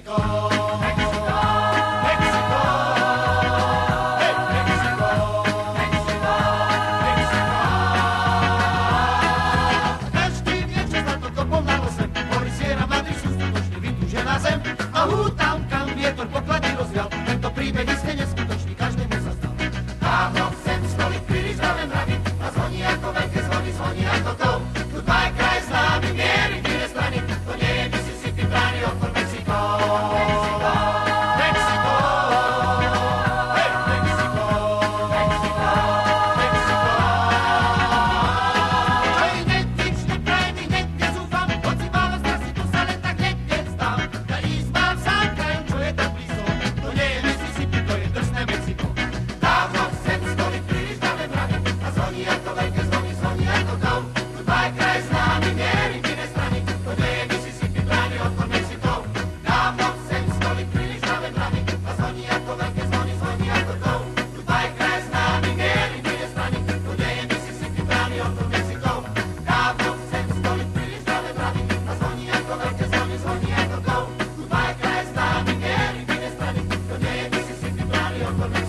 tóxico. Thank.